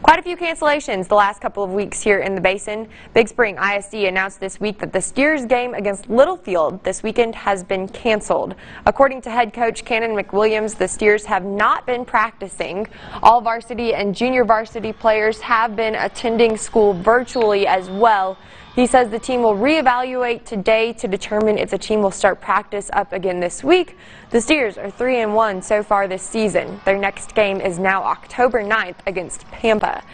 Quite a few cancellations the last couple of weeks here in the Basin. Big Spring ISD announced this week that the Steers game against Littlefield this weekend has been canceled. According to head coach Cannon McWilliams, the Steers have not been practicing. All varsity and junior varsity players have been attending school virtually as well. He says the team will reevaluate today to determine if the team will start practice up again this week. The Steers are 3 and 1 so far this season. Their next game is now October 9th against Pampa.